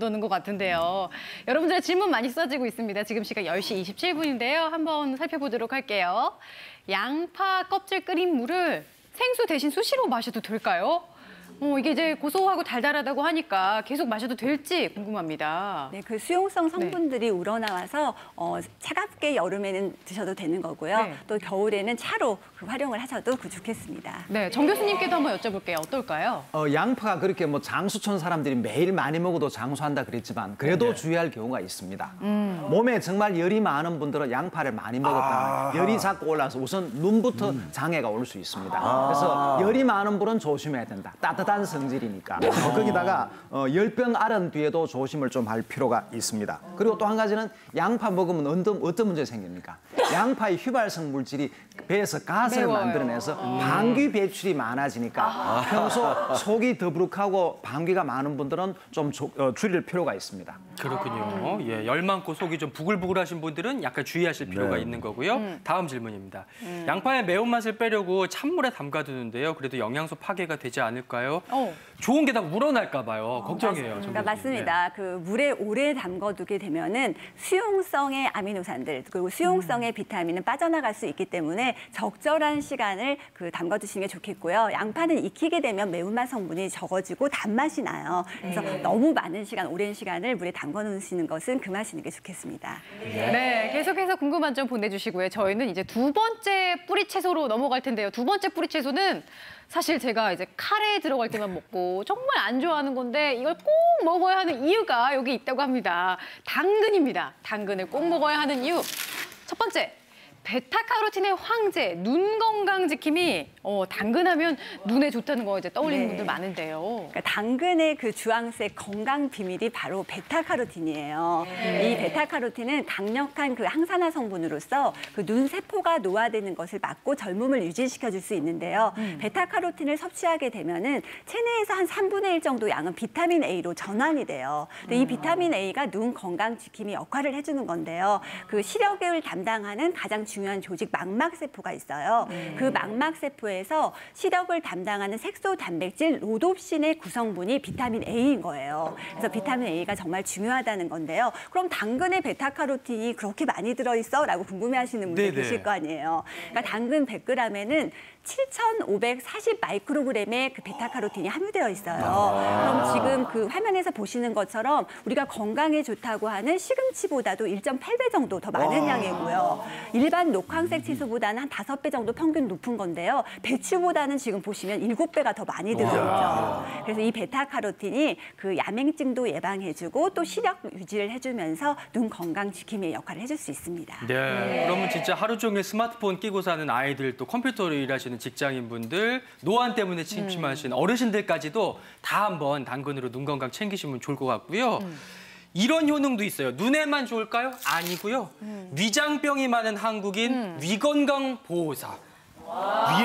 도는 것 같은데요. 여러분들의 질문 많이 써지고 있습니다. 지금 시각 10시 27분인데요. 한번 살펴보도록 할게요. 양파 껍질 끓인 물을 생수 대신 수시로 마셔도 될까요? 어, 이게 이제 고소하고 달달하다고 하니까 계속 마셔도 될지 궁금합니다. 네, 그 수용성 성분들이 우러나와서 어, 차갑게 여름에는 드셔도 되는 거고요. 네. 또 겨울에는 차로 그 활용을 하셔도 그 좋겠습니다. 네, 정 교수님께도 한번 여쭤볼게요. 어떨까요? 어, 양파가 그렇게 뭐 장수촌 사람들이 매일 많이 먹어도 장수한다 그랬지만 그래도 주의할 경우가 있습니다. 몸에 정말 열이 많은 분들은 양파를 많이 먹었다면 열이 자꾸 올라서 우선 눈부터 장애가 올 수 있습니다. 그래서 열이 많은 분은 조심해야 된다. 따뜻한 성질이니까. 어, 거기다가 어, 열병 앓은 뒤에도 조심을 좀 할 필요가 있습니다. 그리고 또 한 가지는 양파 먹으면 어떤, 어떤 문제 생깁니까? 양파의 휘발성 물질이 배에서 가스를 매워요. 만들어내서 방귀 배출이 많아지니까 평소 속이 더부룩하고 방귀가 많은 분들은 좀 조- 어, 줄일 필요가 있습니다. 그렇군요. 예, 열 많고 속이 좀 부글부글하신 분들은 약간 주의하실 필요가 네. 있는 거고요. 다음 질문입니다. 양파의 매운맛을 빼려고 찬물에 담가두는데요. 그래도 영양소 파괴가 되지 않을까요? 어. 좋은 게 다 우러날까 봐요. 걱정이에요. 정 그러니까 교수님. 맞습니다. 그 물에 오래 담궈두게 되면은 수용성의 아미노산들 그리고 수용성의 비타민은 빠져나갈 수 있기 때문에 적절한 시간을 그 담궈두시는 게 좋겠고요. 양파는 익히게 되면 매운맛 성분이 적어지고 단맛이 나요. 그래서 너무 많은 시간, 오랜 시간을 물에 담궈 놓으시는 것은 금하시는 게 좋겠습니다. 네, 계속해서 궁금한 점 보내주시고요. 저희는 이제 두 번째 뿌리 채소로 넘어갈 텐데요. 두 번째 뿌리 채소는 사실 제가 이제 카레에 들어갈 때만 먹고 정말 안 좋아하는 건데 이걸 꼭 먹어야 하는 이유가 여기 있다고 합니다. 당근입니다. 당근을 꼭 먹어야 하는 이유. 첫 번째. 베타카로틴의 황제, 눈 건강 지킴이 어, 당근하면 눈에 좋다는 거 이제 떠올리는 네. 분들 많은데요. 그러니까 당근의 그 주황색 건강 비밀이 바로 베타카로틴이에요. 이 베타카로틴은 강력한 그 항산화 성분으로서 그 눈 세포가 노화되는 것을 막고 젊음을 유지시켜 줄 수 있는데요. 베타카로틴을 섭취하게 되면은 체내에서 한 3분의 1 정도 양은 비타민 A로 전환이 돼요. 근데 이 비타민 A가 눈 건강 지킴이 역할을 해주는 건데요. 그 시력을 담당하는 가장 중요한 조직 망막 세포가 있어요. 그 망막 세포에서 시력을 담당하는 색소 단백질 로놉신의 구성분이 비타민 A인 거예요. 그래서 비타민 A가 정말 중요하다는 건데요. 그럼 당근에 베타카로틴이 그렇게 많이 들어있어?라고 궁금해하시는 분들 네네. 계실 거 아니에요. 그러니까 당근 100g에는 7,540 마이크로그램의 그 베타카로틴이 함유되어 있어요. 그럼 지금 그 화면에서 보시는 것처럼 우리가 건강에 좋다고 하는 시금치보다도 1.8배 정도 더 많은 양이고요. 일반 녹황색 채소보다는 한 5배 정도 평균 높은 건데요. 배추보다는 지금 보시면 7배가 더 많이 들어있죠. 그래서 이 베타카로틴이 그 야맹증도 예방해주고 또 시력 유지를 해주면서 눈 건강 지킴이의 역할을 해줄 수 있습니다. 네. 그러면 진짜 하루 종일 스마트폰 끼고 사는 아이들 또 컴퓨터로 일하시는 직장인분들 노안 때문에 침침하신 어르신들까지도 다 한번 당근으로 눈 건강 챙기시면 좋을 것 같고요. 이런 효능도 있어요. 눈에만 좋을까요? 아니고요. 위장병이 많은 한국인 위건강 보호사. 좋아요.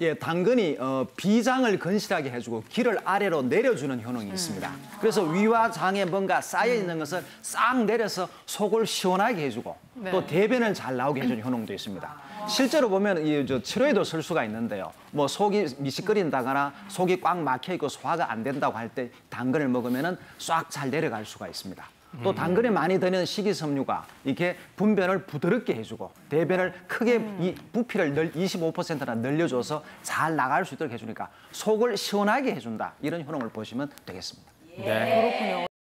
예, 당근이 어, 비장을 건실하게 해주고 기를 아래로 내려주는 효능이 있습니다. 그래서 위와 장에 뭔가 쌓여 있는 것을 싹 내려서 속을 시원하게 해주고 또 대변을 잘 나오게 해주는 효능도 있습니다. 실제로 보면 이저 치료에도 쓸 수가 있는데요. 뭐 속이 미식거린다거나 속이 꽉 막혀 있고 소화가 안 된다고 할 때 당근을 먹으면은 싹잘 내려갈 수가 있습니다. 또 당근에 많이 드는 식이섬유가 이렇게 분변을 부드럽게 해주고 대변을 크게 이 부피를 늘 25%나 늘려줘서 잘 나갈 수 있도록 해주니까 속을 시원하게 해준다 이런 효능을 보시면 되겠습니다. 네.